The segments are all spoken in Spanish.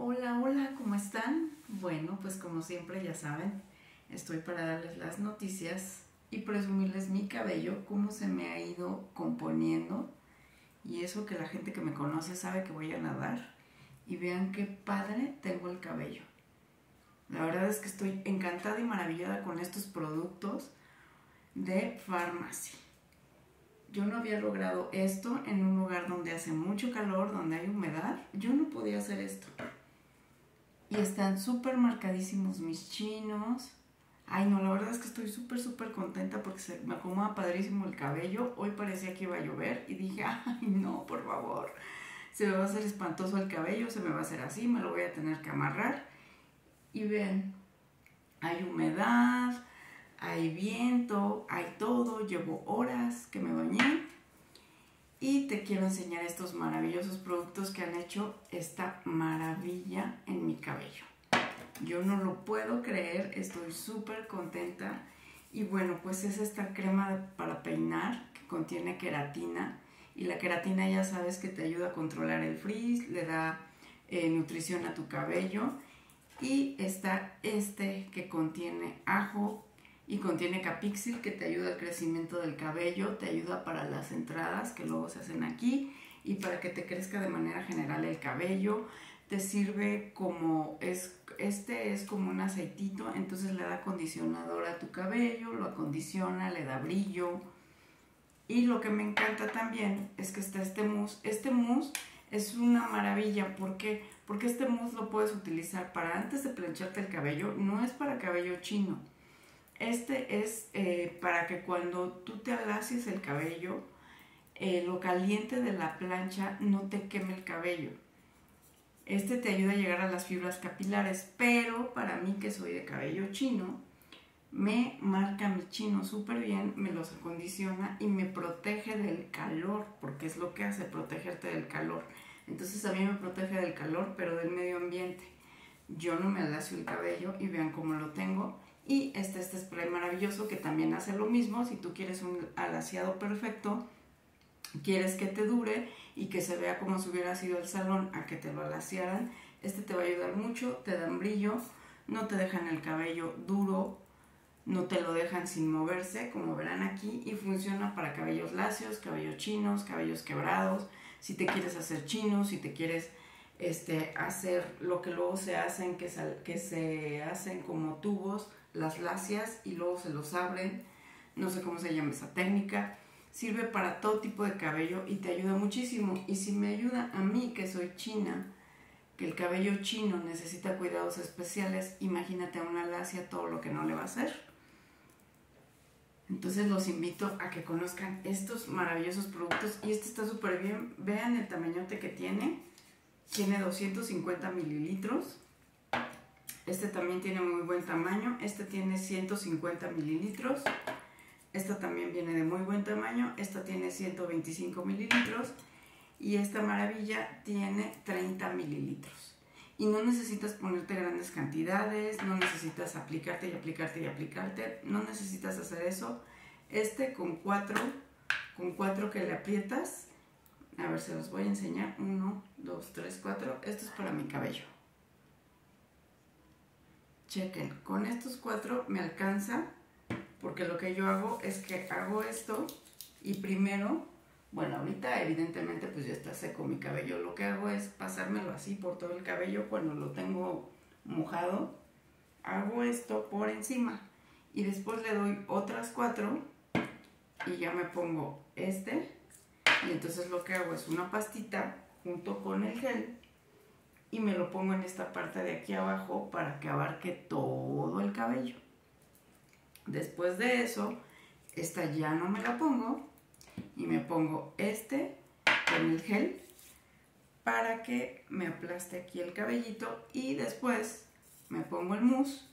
Hola, hola, ¿cómo están? Bueno, pues como siempre ya saben, estoy para darles las noticias y presumirles mi cabello, cómo se me ha ido componiendo y eso que la gente que me conoce sabe que voy a nadar y vean qué padre tengo el cabello. La verdad es que estoy encantada y maravillada con estos productos de farmacia. Yo no había logrado esto en un lugar donde hace mucho calor, donde hay humedad. Yo no podía hacer esto. Y están súper marcadísimos mis chinos. Ay, no, la verdad es que estoy súper, súper contenta porque se me acomoda padrísimo el cabello. Hoy parecía que iba a llover y dije, ay, no, por favor. Se me va a hacer espantoso el cabello, se me va a hacer así, me lo voy a tener que amarrar. Y ven, hay humedad, hay viento, hay todo, llevo horas que me bañé y te quiero enseñar estos maravillosos productos que han hecho esta maravilla. Yo no lo puedo creer, estoy súper contenta. Y bueno, pues es esta crema para peinar que contiene queratina. Y la queratina ya sabes que te ayuda a controlar el frizz, le da eh, nutrición a tu cabello. Y está este que contiene ajo, y contiene Capixil que te ayuda al crecimiento del cabello, te ayuda para las entradas que luego se hacen aquí y para que te crezca de manera general el cabello. Te sirve como es este es como un aceitito, entonces le da acondicionador a tu cabello, lo acondiciona, le da brillo. Y lo que me encanta también es que está este mousse. Este mousse es una maravilla, ¿por qué? Porque este mousse lo puedes utilizar para antes de plancharte el cabello, no es para cabello chino este es eh, para que cuando tú te alacies el cabello, eh, lo caliente de la plancha no te queme el cabello. Este te ayuda a llegar a las fibras capilares, pero para mí que soy de cabello chino, me marca mi chino súper bien, me los acondiciona y me protege del calor, porque es lo que hace, protegerte del calor. Entonces a mí me protege del calor, pero del medio ambiente. Yo no me alacio el cabello y vean cómo lo tengo y este, este spray maravilloso que también hace lo mismo. Si tú quieres un alaciado perfecto, quieres que te dure y que se vea como si hubiera sido el salón a que te lo alaciaran, este te va a ayudar mucho, te dan brillo, no te dejan el cabello duro, no te lo dejan sin moverse, como verán aquí, y funciona para cabellos lacios, cabellos chinos, cabellos quebrados, si te quieres hacer chinos, si te quieres este, hacer lo que luego se hacen, que, que se hacen como tubos, las lacias y luego se los abren, no sé cómo se llama esa técnica, sirve para todo tipo de cabello y te ayuda muchísimo. Y si me ayuda a mí, que soy china, que el cabello chino necesita cuidados especiales, imagínate a una lacia todo lo que no le va a hacer. Entonces los invito a que conozcan estos maravillosos productos y este está súper bien. Vean el tamañote que tiene. Tiene 250 mililitros. Este también tiene muy buen tamaño. Este tiene 150 mililitros. Esta también viene de muy buen tamaño. Esta tiene 125 mililitros. Y esta maravilla tiene 30 mililitros. Y no necesitas ponerte grandes cantidades, no necesitas aplicarte y aplicarte y aplicarte, no necesitas hacer eso. Este con cuatro, con cuatro que le aprietas, a ver, se los voy a enseñar. Uno, dos, tres, cuatro. Esto es para mi cabello. Chequen, con estos cuatro me alcanza porque lo que yo hago es que hago esto y primero, bueno, ahorita evidentemente pues ya está seco mi cabello, lo que hago es pasármelo así por todo el cabello cuando lo tengo mojado, hago esto por encima y después le doy otras cuatro y ya me pongo este. Y entonces lo que hago es una pastita junto con el gel y me lo pongo en esta parte de aquí abajo para que abarque todo el cabello. Después de eso, esta ya no me la pongo y me pongo este con el gel para que me aplaste aquí el cabellito y después me pongo el mousse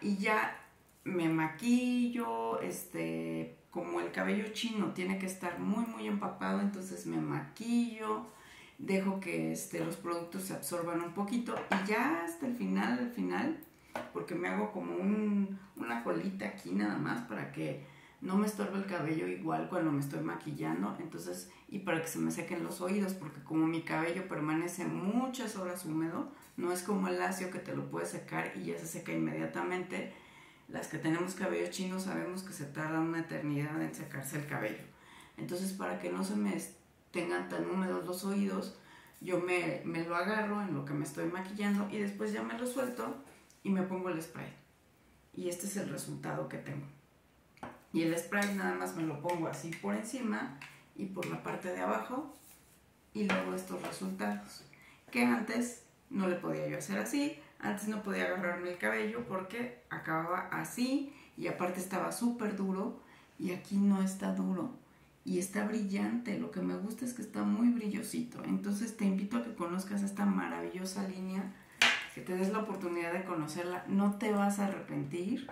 y ya me maquillo, este, como el cabello chino tiene que estar muy muy empapado, entonces me maquillo, dejo que este, los productos se absorban un poquito y ya hasta el final, al final, porque me hago como una colita aquí nada más para que no me estorba el cabello igual cuando me estoy maquillando, entonces, y para que se me sequen los oídos, porque como mi cabello permanece muchas horas húmedo, no es como el lacio que te lo puedes secar y ya se seca inmediatamente, las que tenemos cabello chino sabemos que se tarda una eternidad en secarse el cabello. Entonces, para que no se me tengan tan húmedos los oídos, yo me, me lo agarro en lo que me estoy maquillando y después ya me lo suelto y me pongo el spray. Y este es el resultado que tengo. Y el spray nada más me lo pongo así por encima y por la parte de abajo y luego estos resultados. Que antes no le podía yo hacer así, antes no podía agarrarme el cabello porque acababa así y aparte estaba súper duro y aquí no está duro y está brillante. Lo que me gusta es que está muy brillosito. Entonces te invito a que conozcas esta maravillosa línea, que te des la oportunidad de conocerla. No te vas a arrepentir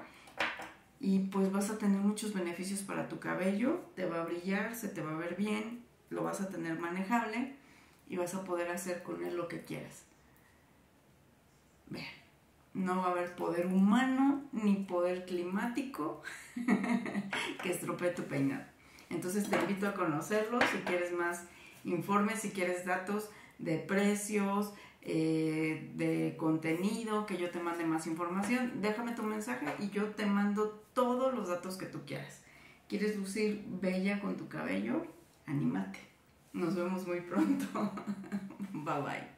y pues vas a tener muchos beneficios para tu cabello. Te va a brillar, se te va a ver bien, lo vas a tener manejable y vas a poder hacer con él lo que quieras. Vean, no va a haber poder humano ni poder climático que estropee tu peinado. Entonces te invito a conocerlo si quieres más informes, si quieres datos de precios, eh, de contenido, que yo te mande más información, déjame tu mensaje y yo te mando todos los datos que tú quieras. ¿Quieres lucir bella con tu cabello? Anímate. Nos vemos muy pronto. bye bye.